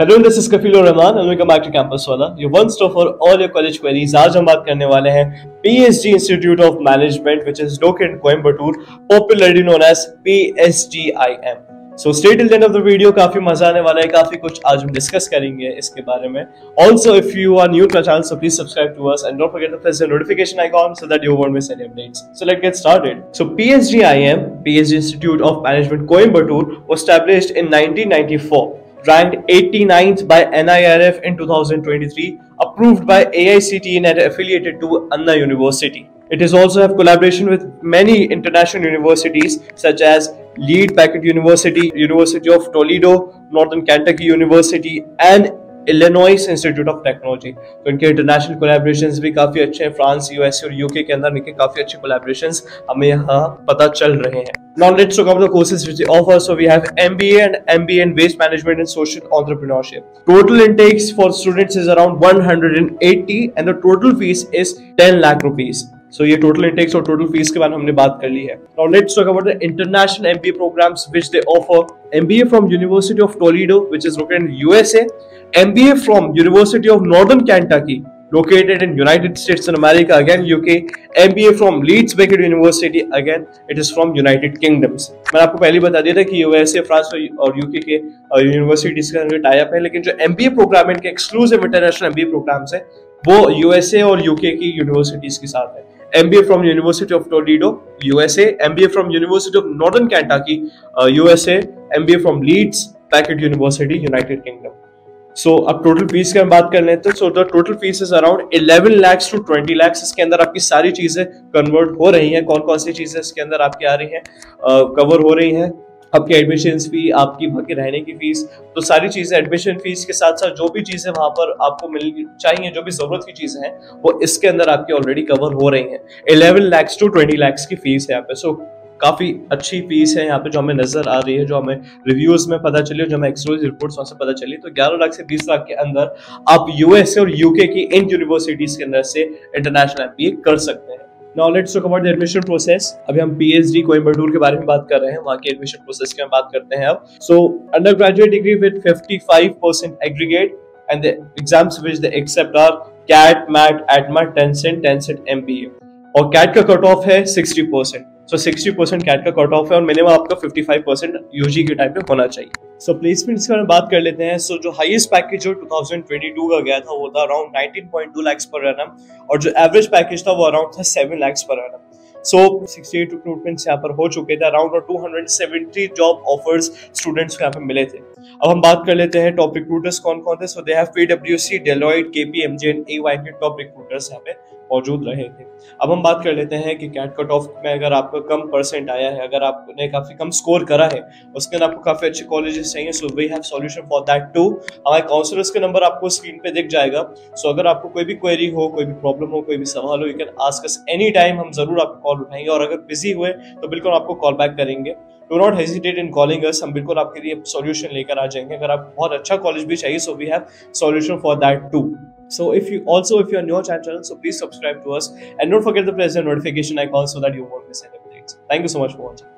Hello this is Kafeel Rahman and welcome back to campus वाला your one stop for all your college queries आज हम बात करने वाले हैं PSG institute of management which is located in Coimbatore popularly known as PSGIM so stay till end of the video काफ़ी मज़ा आने वाला है। काफ़ी कुछ आज हम डिस्कस करेंगे इसके बारे में। Also if you are new to channel so please subscribe to us and don't forget to press the notification icon so that you won't miss any updates so let's get started so PSGIM PSG institute of management Coimbatore was established in 1994 ranked 89th by NIRF in 2023, approved by AICTE and affiliated to Anna University. It is also have collaboration with many international universities such as Lead Packet University, University of Toledo, Northern Kentucky University, and Illinois institute of technology तो इनके international collaboration भी काफ़ी अच्छे हैं France USA और UK के अंदर इनके काफ़ी अच्छे कोलेब्रेशन हमें यहाँ पता चल रहे हैं Now let's talk about the courses which they offer. So we have MBA and MBA in Waste Management and Social Entrepreneurship. Total intakes for students is around 180 and the total fees is 10 lakh rupees. So ये total intakes और total fees के बारे में हमने बात कर ली है। Now let's talk about the international MBA programmes which they offer MBA from university of Toledo which is located in USA MBA from university of Northern Kentucky located in United States and America, again UK MBA from Leeds Beckett University, again, it is from United Kingdoms. मैंने आपको पहले बता दिया था कि USA France और UK के universities का टाई अप है, लेकिन जो एमबीए प्रोग्राम है इनके एक्सक्लूसिव इंटरनेशनल एमबीए प्रोग्राम्स है, वो यूएसए और यूके की यूनिवर्सिटीज के साथ है। MBA from University of Toledo, USA, MBA from University of Northern Kentucky, uh, USA, MBA from Leeds, Packet University, United Kingdom. So so, अब टोटल फ़ीस की हम बात कर लेते हैं so the total fees is around 11 lakhs to 20 lakhs इसके अंदर आपकी सारी चीज़ें कन्वर्ट हो रही हैं कौन कौन सी चीज़ें इसके अंदर आपकी आ रही हैं कवर uh, हो रही हैं आपकी एडमिशन फ़ी आपकी वहाँ के रहने की फ़ीस तो सारी चीज़ें एडमिशन फ़ीस के साथ साथ जो भी चीज़ें वहाँ पर आपको मिल चाहिए, जो भी ज़रूरत की चीज़ें हैं, वो इसके अंदर आपकी ऑलरेडी कवर हो रही हैं। Eleven lakhs to twenty lakhs की फ़ीस है यहाँ पे। सो काफ़ी अच्छी फ़ीस है यहाँ पे जो हमें नज़र आ रही है, जो हमें रिव्यूज़ में पता चली जो हमें एक्सक्लूसिव रिपोर्ट्स से पता चली। तो 11 लाख से 20 लाख के अंदर आप यूएसए और यूके की इन यूनिवर्सिटीज के अंदर से इंटरनेशनल एमबीए कर सकते हैं। Now let's talk about the admission process अभी हम पीएचडी कोयंबटूर के बारे में बात कर रहे हैं। वहाँ के एडमिशन प्रोसेस की हम बात करते हैं अब। So undergraduate degree with 55% aggregate and the exams which they accept are CAT MAT ATMA TANCET TANCET MBA और कैट का कट ऑफ़ है 60% सो सिक्सटी परसेंट कैट का कट ऑफ़ है और मिनिमम आपका फिफ्टी फाइव परसेंट यूजी के type में होना चाहिए। सो प्लेसमेंट्स का बात कर लेते हैं। सो so, जो हाईएस्ट पैकेज जो 2022 का गया था वो था अराउंड 19.2 लाख पर एनम और जो एवरेज पैकेज था वो अराउंड था 7 lakh per annum so sixty eight recruitments यहाँ पर हो चुके थे। Around two hundred seventy job offers students को यहाँ पे मिले थे। अब हम बात कर लेते हैं टॉप रिक्रूटर्स कौन कौन थे so they have पीडब्ल्यूसी डेलॉइड केपीएमजे and EY के टॉप रिक्रूटर्स यहाँ पे। मौजूद रहे थे। अब हम बात कर लेते हैं कि कैट कट ऑफ़ में अगर आपका कम परसेंट आया है अगर आपने काफ़ी कम स्कोर करा है उसके अंदर आपको काफ़ी अच्छे कॉलेजेस चाहिए so we have solution for that too हमारे काउंसलर्स का नंबर आपको स्क्रीन पे दिख जाएगा। सो so, अगर आपको कोई भी क्वेरी हो कोई भी प्रॉब्लम हो कोई भी सवाल हो you can ask us any time हम ज़रूर आपको कॉल उठाएँगे। और अगर बिज़ी हुए तो बिल्कुल आपको कॉल बैक करेंगे। Do not hesitate in calling us हम बिल्कुल आपके लिए सॉल्यूशन लेकर आ जाएँगे। अगर आप बहुत अच्छा कॉलेज भी चाहिए so we have solution for that too So if you also if you're new to our channel, so please subscribe to us and don't forget to press the notification icon so that you won't miss any updates. Thank you so much for watching.